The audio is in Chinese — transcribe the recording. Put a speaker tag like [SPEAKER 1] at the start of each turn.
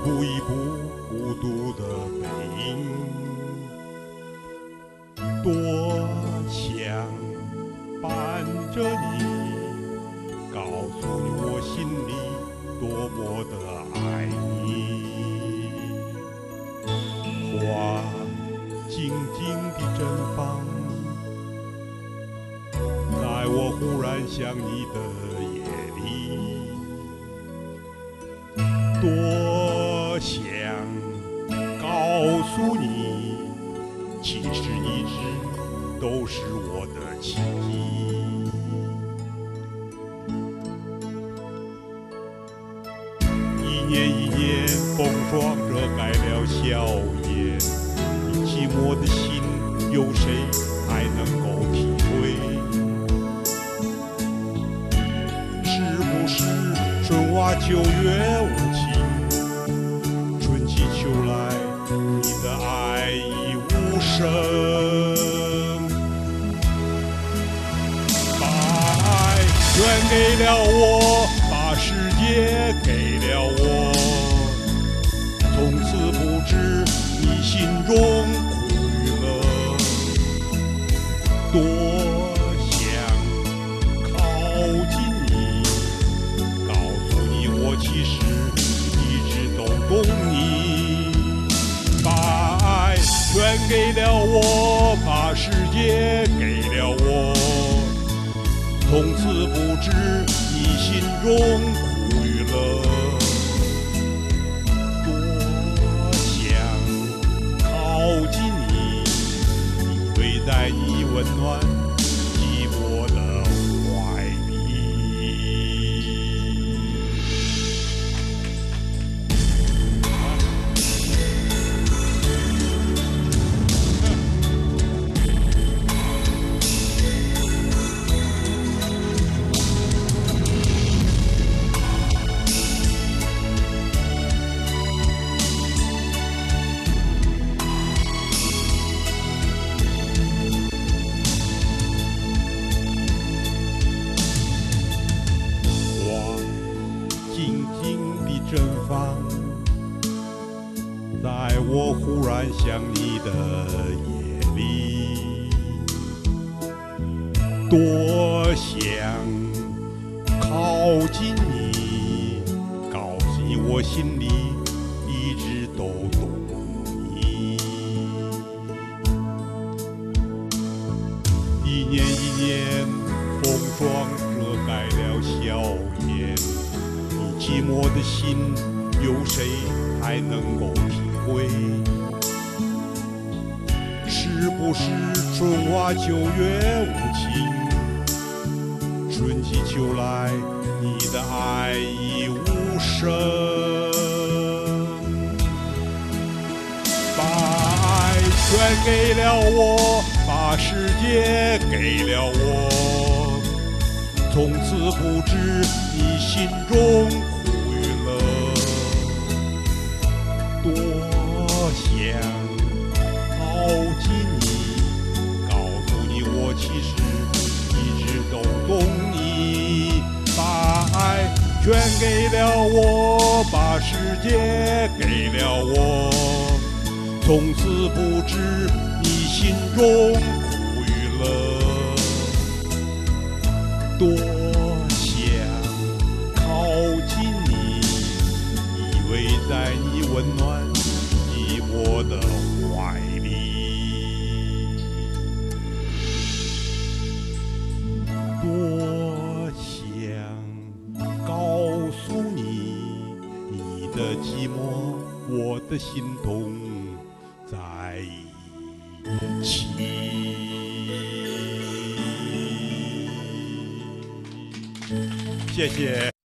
[SPEAKER 1] 一步一步孤独的背影多想伴着你。告诉你。我心里多么的爱你。花静静地绽放在我忽然想你的夜里多都是我的奇迹。一年一年风霜遮盖了笑颜，你寂寞的心，有谁还能够体会？是不是春花秋月无情，春去秋来，你的爱已无声？全给了我，把世界给了我，从此不知你心中苦与乐。多想靠近你，告诉你我其实一直都懂你，把爱全给了我，把世界给了我。从此不知你心中苦与乐，多想靠近你，依偎在你温暖寂寞的绽放，在我忽然想你的夜里，多想靠近你，告诉你我心里一直都懂你。一年一年，风霜遮盖了笑颜，寂寞的心，有谁还能够体会？是不是春花秋月无情？春去秋来，你的爱已无声。把爱全给了我，把世界给了我，从此不知你心中苦与乐。多想靠近你，告诉你我其实一直都懂你，把爱全给了我，把世界给了我。从此不知你心中多想靠近你，依偎在你温暖寂寞的怀里，多想告诉你你的寂寞，我的心痛。在一起。谢谢。